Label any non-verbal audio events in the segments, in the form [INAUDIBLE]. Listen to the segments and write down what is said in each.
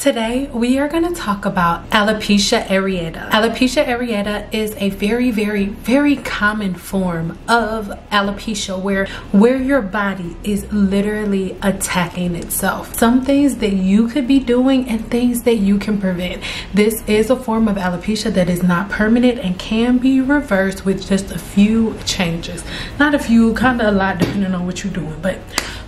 Today, we are going to talk about alopecia areata. Alopecia areata is a very, very, very common form of alopecia where, where your body is literally attacking itself. Some things that you could be doing and things that you can prevent. This is a form of alopecia that is not permanent and can be reversed with just a few changes. Not a few, kind of a lot depending on what you're doing, but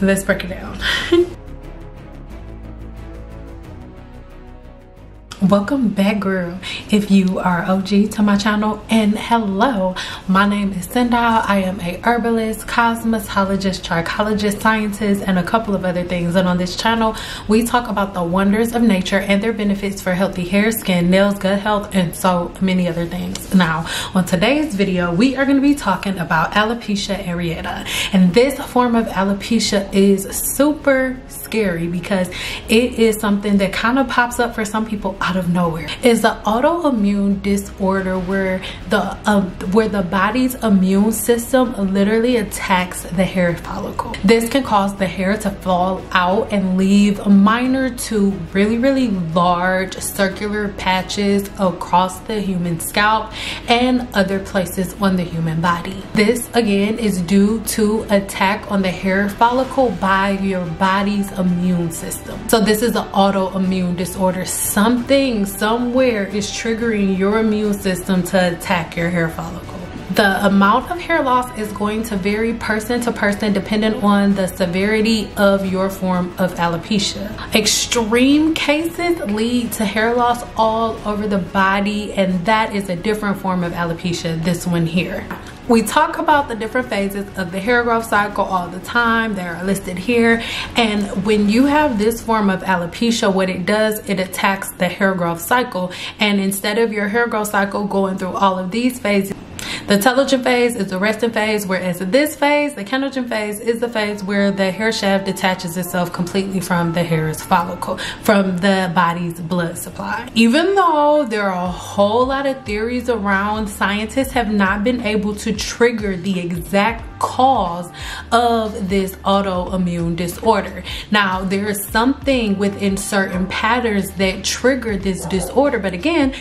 let's break it down. [LAUGHS] welcome back girl. If you are og to my channel and hello my name is Cyn Doll. i am a herbalist cosmetologist trichologist scientist and a couple of other things. And on this channel we talk about the wonders of nature and their benefits for healthy hair skin nails gut health and so many other things. Now on today's video we are going to be talking about alopecia areata. And this form of alopecia is super scary because it is something that kind of pops up for some people out of nowhere. It's an autoimmune disorder where the um, where the body's immune system literally attacks the hair follicle. This can cause the hair to fall out and leave minor to really really large circular patches across the human scalp and other places on the human body. This again is due to attack on the hair follicle by your body's immune system. So this is an autoimmune disorder. Something somewhere is triggering your immune system to attack your hair follicle. The amount of hair loss is going to vary person to person depending on the severity of your form of alopecia. Extreme cases lead to hair loss all over the body and that is a different form of alopecia, this one here. We talk about the different phases of the hair growth cycle all the time. They are listed here. And when you have this form of alopecia, what it does, it attacks the hair growth cycle. And instead of your hair growth cycle going through all of these phases, the telogen phase is the resting phase, whereas this phase, the canogen phase, is the phase where the hair shaft detaches itself completely from the hair's follicle, from the body's blood supply. Even though there are a whole lot of theories around, scientists have not been able to trigger the exact cause of this autoimmune disorder. Now, there is something within certain patterns that trigger this disorder, but again,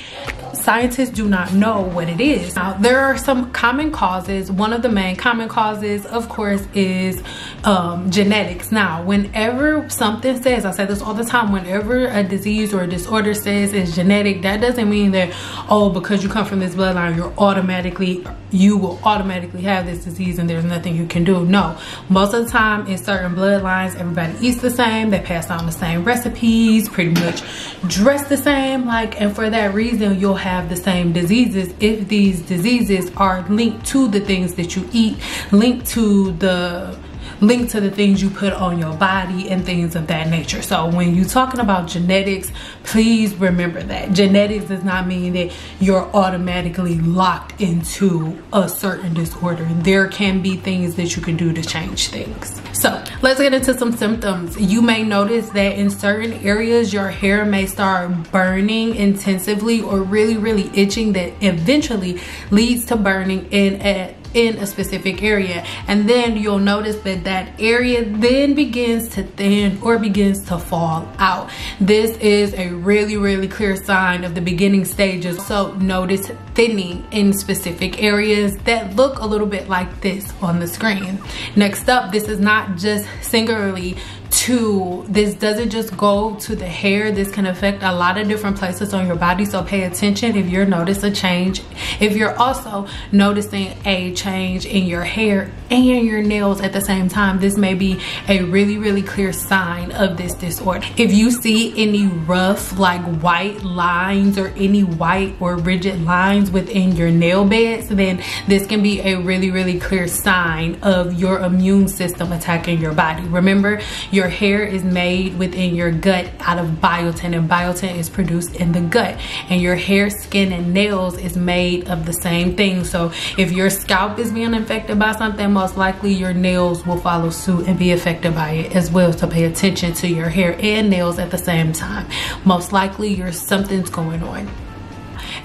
scientists do not know what it is. Now, there are some common causes. One of the main common causes, of course, is um, genetics. Now, whenever something says, I say this all the time, whenever a disease or a disorder says it's genetic, that doesn't mean that, oh, because you come from this bloodline, you're automatically, you will automatically have this disease and there's nothing you can do. No, most of the time in certain bloodlines, everybody eats the same, they pass on the same recipes, pretty much dress the same, like, and for that reason, you'll have the same diseases if these diseases are linked to the things that you eat, linked to the linked to the things you put on your body and things of that nature. So when you're talking about genetics, please remember that. Genetics does not mean that you're automatically locked into a certain disorder. There can be things that you can do to change things. So let's get into some symptoms. You may notice that in certain areas your hair may start burning intensively or really, really itching that eventually leads to burning in a in a specific area. And then you'll notice that that area then begins to thin or begins to fall out. This is a really really clear sign of the beginning stages. So notice thinning in specific areas that look a little bit like this on the screen. Next up this is not just singularly to this doesn't just go to the hair. This can affect a lot of different places on your body. So pay attention if you're notice a change. If you're also noticing a change in your hair and your nails at the same time this may be a really really clear sign of this disorder. If you see any rough like white lines or any white or rigid lines within your nail beds then this can be a really really clear sign of your immune system attacking your body. Remember your your hair is made within your gut out of biotin and biotin is produced in the gut. And your hair skin and nails is made of the same thing. So if your scalp is being infected by something most likely your nails will follow suit and be affected by it as well. So pay attention to your hair and nails at the same time. Most likely your something's going on.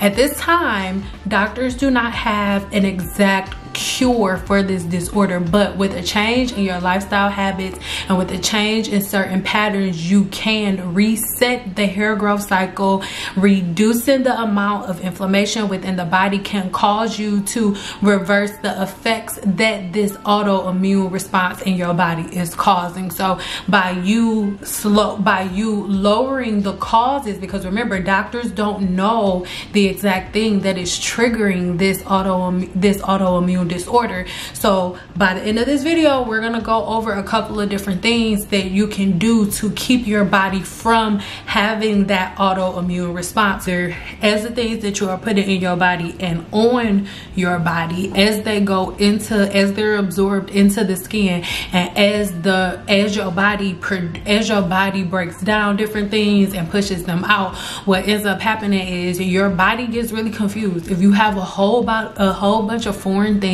At this time, doctors do not have an exact cure for this disorder but with a change in your lifestyle habits and with a change in certain patterns you can reset the hair growth cycle. Reducing the amount of inflammation within the body can cause you to reverse the effects that this autoimmune response in your body is causing. So by you slow by you lowering the causes because remember doctors don't know the exact thing that is triggering this auto this autoimmune disorder. So by the end of this video we're gonna go over a couple of different things that you can do to keep your body from having that autoimmune response. As the things that you are putting in your body and on your body as they go into as they're absorbed into the skin and as the as your body as your body breaks down different things and pushes them out. What ends up happening is your body gets really confused. If you have a whole about a whole bunch of foreign things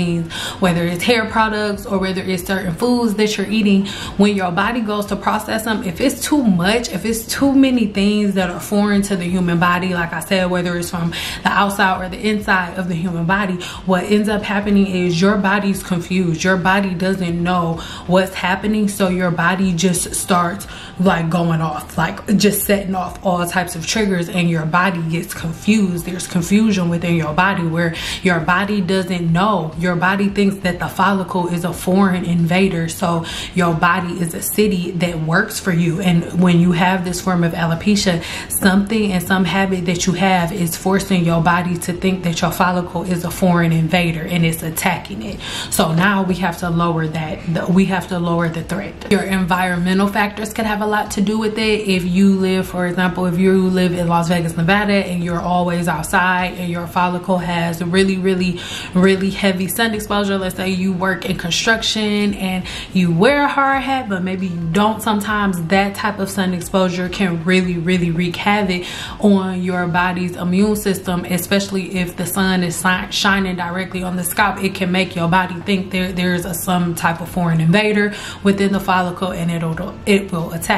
whether it's hair products or whether it's certain foods that you're eating when your body goes to process them if it's too much if it's too many things that are foreign to the human body like i said whether it's from the outside or the inside of the human body what ends up happening is your body's confused. Your body doesn't know what's happening so your body just starts like going off like just setting off all types of triggers and your body gets confused. There's confusion within your body where your body doesn't know. Your body thinks that the follicle is a foreign invader. So your body is a city that works for you. And when you have this form of alopecia something and some habit that you have is forcing your body to think that your follicle is a foreign invader and it's attacking it. So now we have to lower that we have to lower the threat. Your environmental factors can have a lot to do with it. If you live for example if you live in las vegas nevada and you're always outside and your follicle has really really really heavy sun exposure let's say you work in construction and you wear a hard hat but maybe you don't sometimes that type of sun exposure can really really wreak havoc on your body's immune system especially if the sun is shining directly on the scalp. It can make your body think there there's a, some type of foreign invader within the follicle and it'll it will attack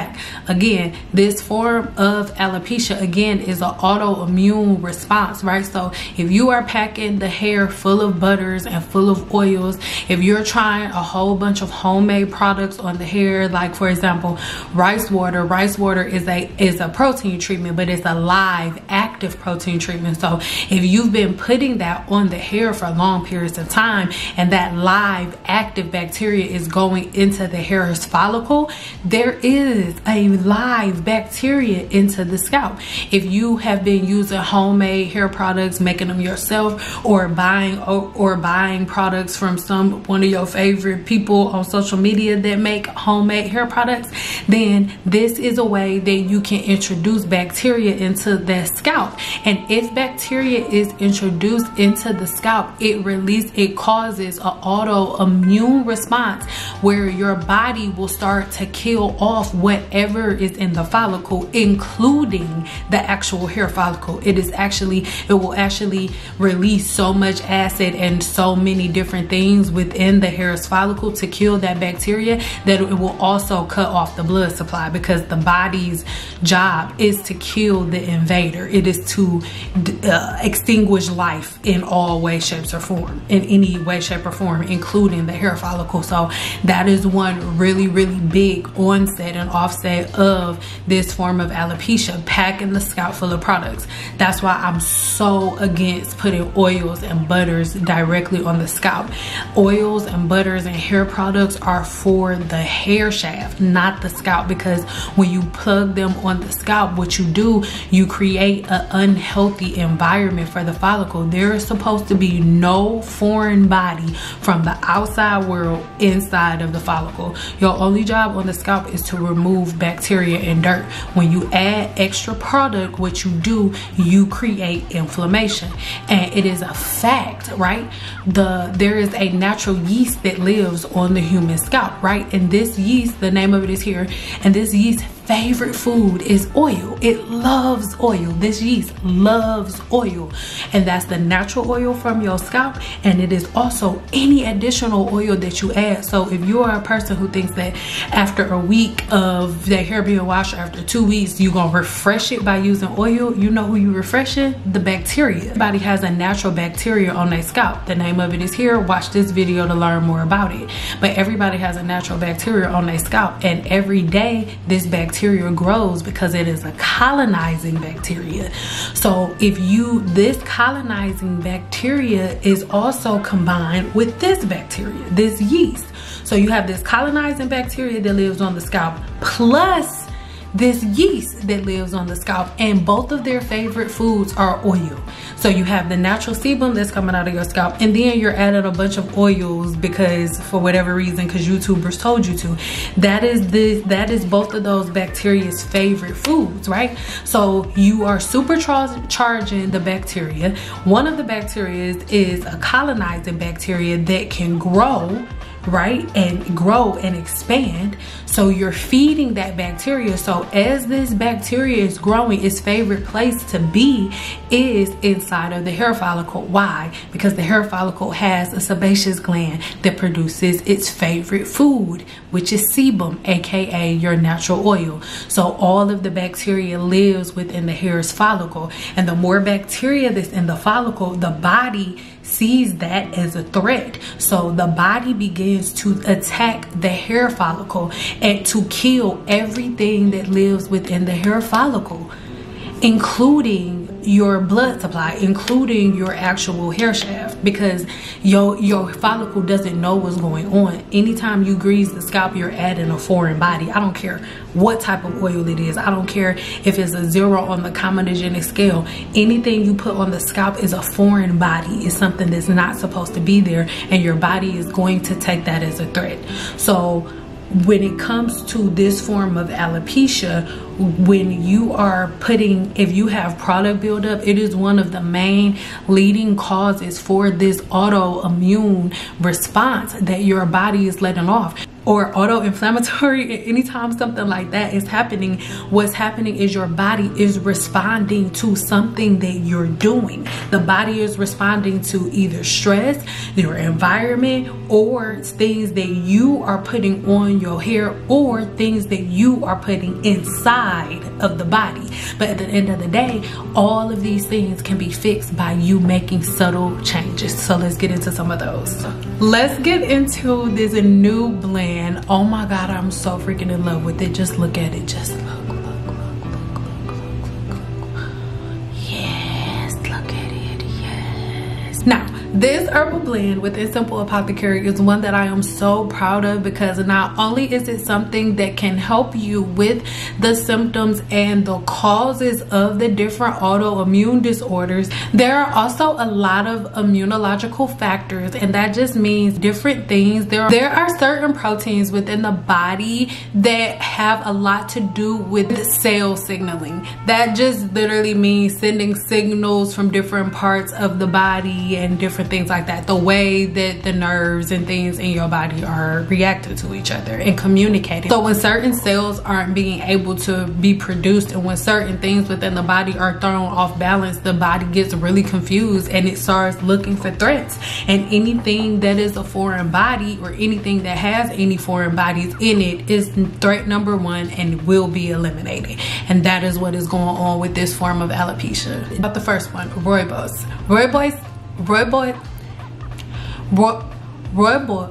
again this form of alopecia again is an autoimmune response right? So if you are packing the hair full of butters and full of oils if you're trying a whole bunch of homemade products on the hair like for example rice water rice water is a is a protein treatment but it's a live active protein treatment. So if you've been putting that on the hair for long periods of time and that live active bacteria is going into the hair's follicle there is a live bacteria into the scalp. If you have been using homemade hair products making them yourself or buying or, or buying products from some one of your favorite people on social media that make homemade hair products then this is a way that you can introduce bacteria into the scalp. And if bacteria is introduced into the scalp it releases it causes an autoimmune response where your body will start to kill off whatever is in the follicle including the actual hair follicle. It is actually it will actually release so much acid and so many different things within the hair's follicle to kill that bacteria that it will also cut off the blood supply because the body's job is to kill the invader. It is to uh, extinguish life in all ways shapes or form in any way shape or form including the hair follicle. So that is one really really big onset and offset of this form of alopecia packing the scalp full of products. That's why i'm so against putting oils and butters directly on the scalp. Oils and butters and hair products are for the hair shaft not the scalp because when you plug them on the scalp what you do you create an unhealthy environment for the follicle. There is supposed to be no foreign body from the outside world inside of the follicle. Your only job on the scalp is to remove bacteria and dirt. When you add extra product what you do you create inflammation. And it is a fact right? The there is a natural yeast that lives on the human scalp right? And this yeast the name of it is here and this yeast favorite food is oil. It loves oil. This yeast loves oil. And that's the natural oil from your scalp. And it is also any additional oil that you add. So if you are a person who thinks that after a week of their hair being washed, after two weeks, you're gonna refresh it by using oil, you know who you refreshing? The bacteria. Everybody has a natural bacteria on their scalp. The name of it is here. Watch this video to learn more about it. But everybody has a natural bacteria on their scalp. And every day, this bacteria grows because it is a colonizing bacteria. So if you, this colonizing bacteria is also combined with this bacteria, this yeast. So you have this colonizing bacteria that lives on the scalp plus this yeast that lives on the scalp and both of their favorite foods are oil. So you have the natural sebum that's coming out of your scalp and then you're adding a bunch of oils because for whatever reason because youtubers told you to. That is the that is both of those bacteria's favorite foods right? So you are supercharging the bacteria. One of the bacteria is, is a colonizing bacteria that can grow right? And grow and expand. So you're feeding that bacteria. So as this bacteria is growing, its favorite place to be is inside of the hair follicle. Why? Because the hair follicle has a sebaceous gland that produces its favorite food, which is sebum, aka your natural oil. So all of the bacteria lives within the hair's follicle. And the more bacteria that's in the follicle, the body sees that as a threat. So the body begins to attack the hair follicle and to kill everything that lives within the hair follicle, including your blood supply, including your actual hair shaft, because your your follicle doesn't know what's going on. Anytime you grease the scalp, you're adding a foreign body. I don't care what type of oil it is. I don't care if it's a zero on the comedogenic scale. Anything you put on the scalp is a foreign body. It's something that's not supposed to be there, and your body is going to take that as a threat. So when it comes to this form of alopecia, when you are putting, if you have product buildup, it is one of the main leading causes for this autoimmune response that your body is letting off or auto-inflammatory [LAUGHS] anytime something like that is happening what's happening is your body is responding to something that you're doing. The body is responding to either stress your environment or things that you are putting on your hair or things that you are putting inside of the body. But at the end of the day all of these things can be fixed by you making subtle changes. So let's get into some of those let's get into this new blend. Oh my god i'm so freaking in love with it. Just look at it. Just look yes look at it. Yes. Now this herbal blend within Simple Apothecary is one that I am so proud of because not only is it something that can help you with the symptoms and the causes of the different autoimmune disorders, there are also a lot of immunological factors and that just means different things. There, there are certain proteins within the body that have a lot to do with cell signaling. That just literally means sending signals from different parts of the body and different things like that. The way that the nerves and things in your body are reacting to each other and communicating. So when certain cells aren't being able to be produced and when certain things within the body are thrown off balance, the body gets really confused and it starts looking for threats. And anything that is a foreign body or anything that has any foreign bodies in it is threat number one and will be eliminated. And that is what is going on with this form of alopecia. But the first one, rooibos. Rooibos Roy Roy, Roy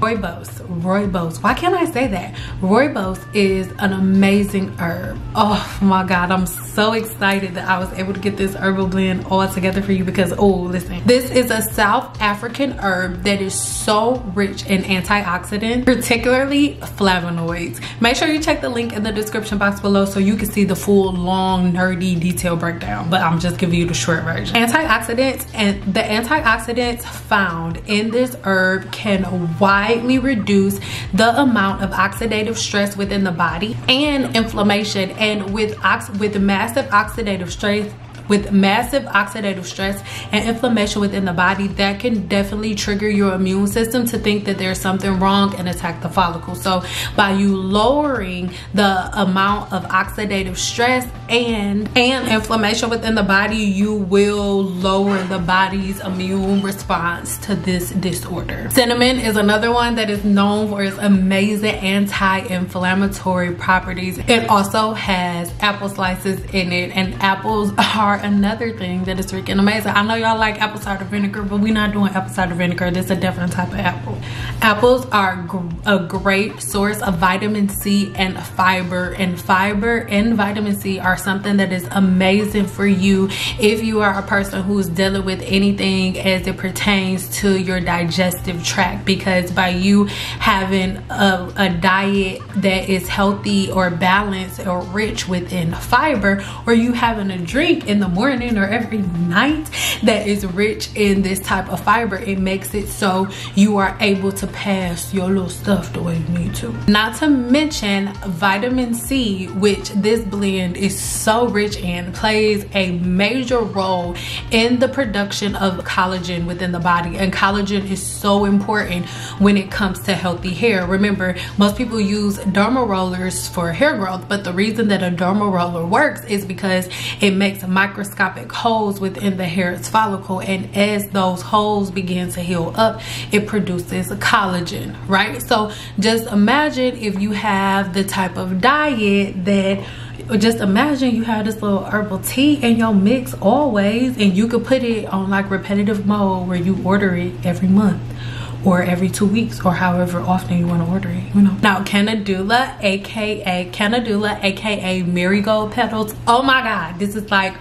Rooibos, rooibos. Why can't I say that? Rooibos is an amazing herb. Oh my God, I'm excited that I was able to get this herbal blend all together for you because, oh, listen. This is a South African herb that is so rich in antioxidants, particularly flavonoids. Make sure you check the link in the description box below so you can see the full, long, nerdy, detailed breakdown, but I'm just giving you the short version. Antioxidants and the antioxidants found in this herb can widely reduce the amount of oxidative stress within the body and inflammation. And with, ox with massive oxidative stress, with massive oxidative stress and inflammation within the body that can definitely trigger your immune system to think that there's something wrong and attack the follicle. So by you lowering the amount of oxidative stress and and inflammation within the body you will lower the body's immune response to this disorder. Cinnamon is another one that is known for its amazing anti-inflammatory properties. It also has apple slices in it and apples [LAUGHS] are another thing that is freaking amazing. I know y'all like apple cider vinegar but we're not doing apple cider vinegar. This is a different type of apple apples are a great source of vitamin c and fiber and fiber and vitamin c are something that is amazing for you if you are a person who's dealing with anything as it pertains to your digestive tract because by you having a, a diet that is healthy or balanced or rich within fiber or you having a drink in the morning or every night that is rich in this type of fiber it makes it so you are able to pass your little stuff the way you need to. Not to mention vitamin c which this blend is so rich in plays a major role in the production of collagen within the body. And collagen is so important when it comes to healthy hair. Remember most people use derma rollers for hair growth but the reason that a derma roller works is because it makes microscopic holes within the hair's follicle. And as those holes begin to heal up it produces collagen right? So just imagine if you have the type of diet that just imagine you have this little herbal tea in your mix always and you could put it on like repetitive mode where you order it every month or every two weeks or however often you want to order it you know? Now calendula aka calendula aka marigold petals. Oh my god this is like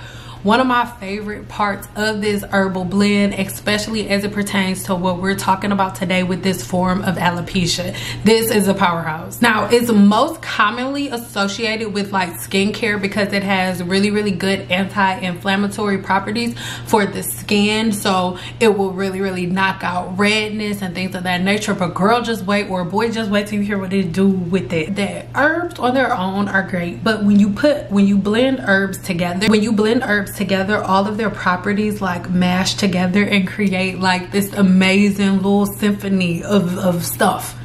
one of my favorite parts of this herbal blend especially as it pertains to what we're talking about today with this form of alopecia. This is a powerhouse. Now it's most commonly associated with like skincare because it has really really good anti-inflammatory properties for the skin. So it will really really knock out redness and things of that nature. But girl just wait or boy just wait till you hear what they do with it. The herbs on their own are great but when you put when you blend herbs together when you blend herbs together all of their properties like mash together and create like this amazing little symphony of, of stuff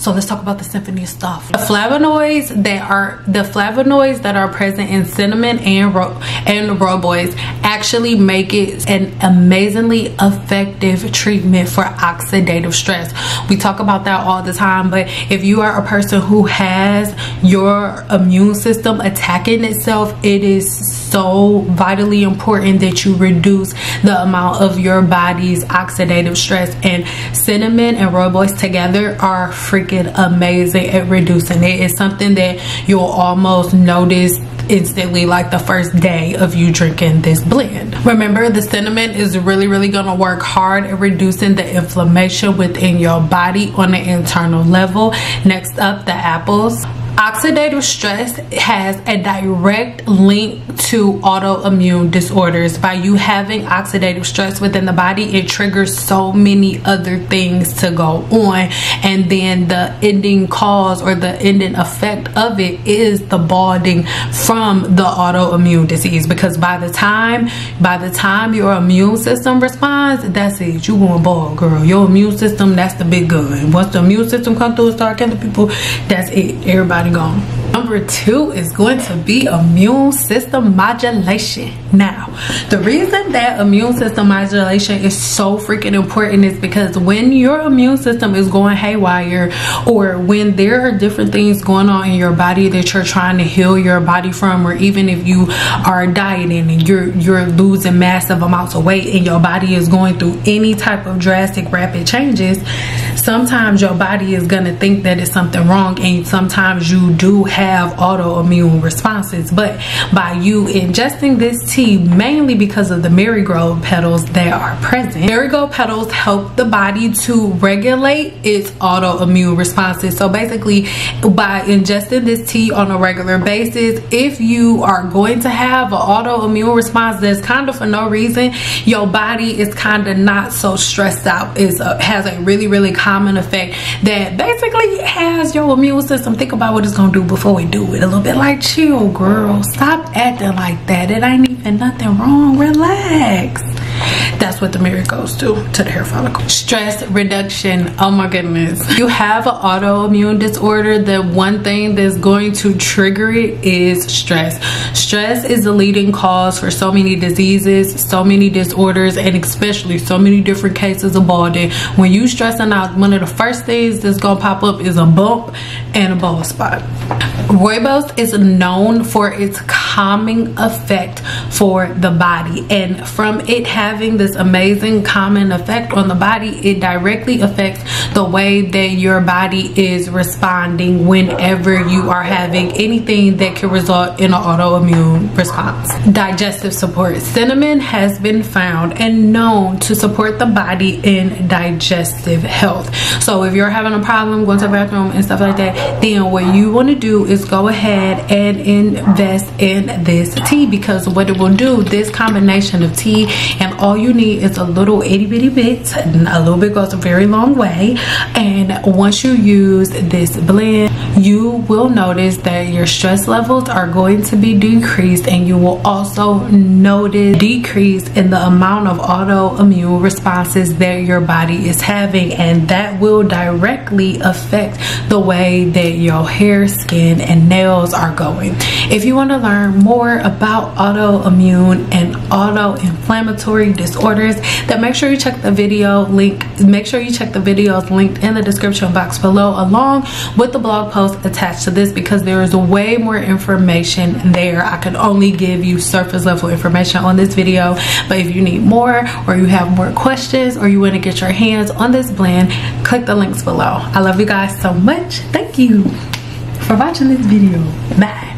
so let's talk about the symphony stuff. The flavonoids that are the flavonoids that are present in cinnamon and ro and rooibos actually make it an amazingly effective treatment for oxidative stress. We talk about that all the time, but if you are a person who has your immune system attacking itself, it is so vitally important that you reduce the amount of your body's oxidative stress and cinnamon and rooibos together are freaking freaking amazing at reducing it. It's something that you'll almost notice instantly like the first day of you drinking this blend. Remember the cinnamon is really really gonna work hard at reducing the inflammation within your body on an internal level. Next up the apples. Oxidative stress has a direct link to autoimmune disorders. By you having oxidative stress within the body, it triggers so many other things to go on. And then the ending cause or the ending effect of it is the balding from the autoimmune disease. Because by the time, by the time your immune system responds, that's it. You going bald, girl. Your immune system, that's the big gun. Once the immune system come through and start killing people, that's it. Everybody 高. Number two is going to be immune system modulation. Now, the reason that immune system modulation is so freaking important is because when your immune system is going haywire or when there are different things going on in your body that you're trying to heal your body from or even if you are dieting and you're you're losing massive amounts of weight and your body is going through any type of drastic rapid changes, sometimes your body is going to think that it's something wrong and sometimes you do have autoimmune responses but by you ingesting this tea mainly because of the marigold petals that are present. Marigold petals help the body to regulate its autoimmune responses. So basically by ingesting this tea on a regular basis if you are going to have an autoimmune response that's kind of for no reason your body is kind of not so stressed out. It has a really really common effect that basically has your immune system think about what it's gonna do before do it. A little bit like chill, girl. Stop acting like that. It ain't even nothing wrong. Relax that's what the mirror goes to to the hair follicle. Stress reduction oh my goodness. You have an autoimmune disorder the one thing that's going to trigger it is stress. Stress is the leading cause for so many diseases so many disorders and especially so many different cases of balding. When you stressing out one of the first things that's gonna pop up is a bump and a bald spot. Rooibos is known for its calming effect for the body and from it having this amazing common effect on the body it directly affects the way that your body is responding whenever you are having anything that can result in an autoimmune response. Digestive support. Cinnamon has been found and known to support the body in digestive health. So if you're having a problem going to the bathroom and stuff like that then what you want to do is go ahead and invest in in this tea because what it will do this combination of tea and all you need is a little itty bitty bit a little bit goes a very long way. And once you use this blend you will notice that your stress levels are going to be decreased and you will also notice decrease in the amount of autoimmune responses that your body is having. And that will directly affect the way that your hair skin and nails are going. If you want to learn learn more about autoimmune and auto-inflammatory disorders then make sure you check the video link make sure you check the videos linked in the description box below along with the blog post attached to this because there is way more information there. I can only give you surface level information on this video but if you need more or you have more questions or you want to get your hands on this blend click the links below. I love you guys so much. Thank you for watching this video. Bye